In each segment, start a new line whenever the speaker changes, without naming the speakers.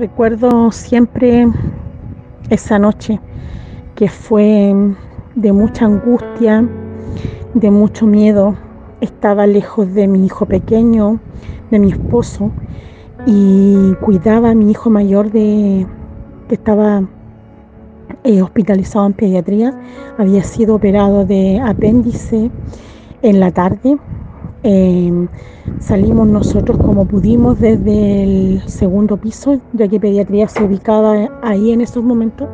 Recuerdo siempre esa noche que fue de mucha angustia, de mucho miedo. Estaba lejos de mi hijo pequeño, de mi esposo, y cuidaba a mi hijo mayor de que estaba eh, hospitalizado en pediatría. Había sido operado de apéndice en la tarde Em, salimos nosotros como pudimos desde el segundo piso, ya que pediatría se ubicaba ahí en esos momentos.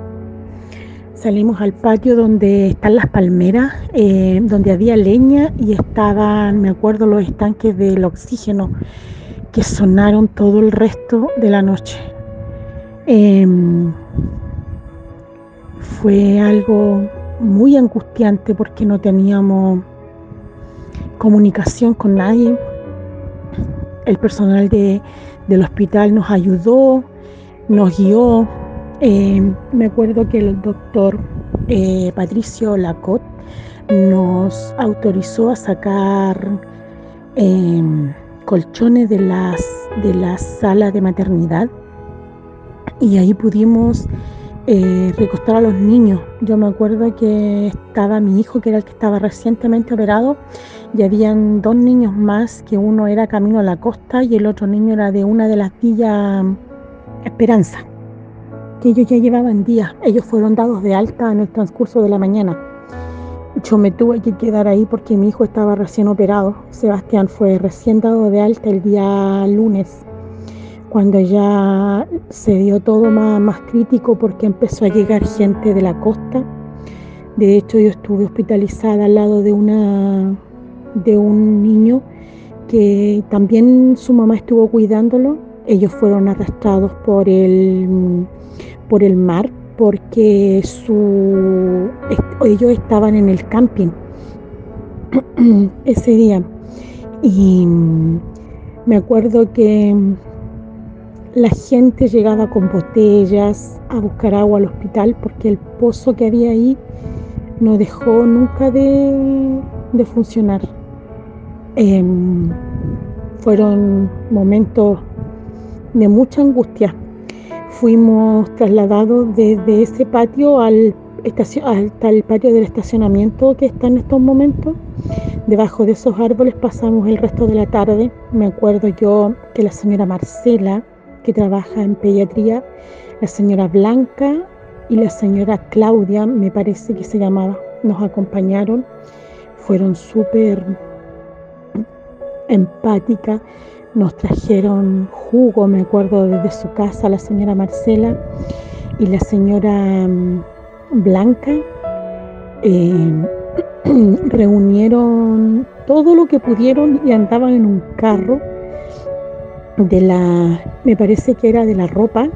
Salimos al patio donde están las palmeras, eh, donde había leña y estaban, me acuerdo, los estanques del oxígeno que sonaron todo el resto de la noche. Em, fue algo muy angustiante porque no teníamos comunicación con nadie. El personal de, del hospital nos ayudó, nos guió. Eh, me acuerdo que el doctor eh, Patricio Lacot nos autorizó a sacar em, colchones de, las, de la sala de maternidad y ahí pudimos eh, recostar a los niños. Yo me acuerdo que estaba mi hijo, que era el que estaba recientemente operado, y habían dos niños más, que uno era camino a la costa y el otro niño era de una de las villas Esperanza, que ellos ya llevaban días. Ellos fueron dados de alta en el transcurso de la mañana. Yo me tuve que quedar ahí porque mi hijo estaba recién operado. Sebastián fue recién dado de alta el día lunes, cuando ya se dio todo más, más crítico porque empezó a llegar gente de la costa. De hecho, yo estuve hospitalizada al lado de una de un niño que también su mamá estuvo cuidándolo. Ellos fueron arrastrados por el, por el mar porque su, ellos estaban en el camping ese día. Y me acuerdo que la gente llegaba con botellas a buscar agua al hospital porque el pozo que había ahí no dejó nunca de, de funcionar. Em, fueron momentos de mucha angustia. Fuimos trasladados desde ese patio al hasta el patio del estacionamiento que está en estos momentos. Debajo de esos árboles pasamos el resto de la tarde. Me acuerdo yo que la señora Marcela, que trabaja en pediatría, la señora Blanca y la señora Claudia, me parece que se llamaba, nos acompañaron. Fueron súper empática. Nos trajeron jugo, me acuerdo, desde su casa la señora Marcela y la señora mm, Blanca. Eh, reunieron todo lo que pudieron y andaban en un carro de la, me parece que era de la ropa,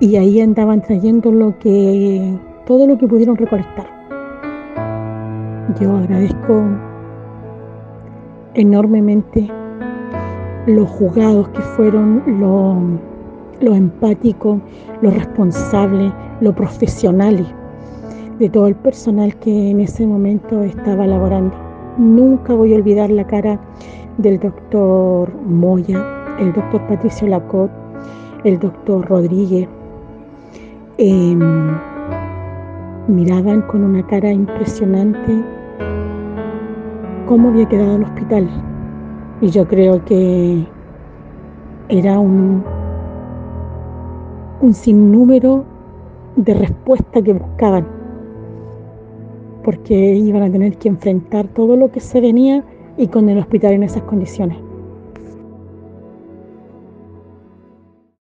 y ahí andaban trayendo lo que, todo lo que pudieron recolectar. Yo agradezco enormemente los juzgados que fueron, lo, lo empático, lo responsable, lo profesionales de todo el personal que en ese momento estaba laborando. Nunca voy a olvidar la cara del doctor Moya, el doctor Patricio Lacot, el doctor Rodríguez. Em, miraban con una cara impresionante cómo había quedado el hospital. Y yo creo que era un, un sinnúmero de respuestas que buscaban, porque iban a tener que enfrentar todo lo que se venía y con el hospital en esas condiciones.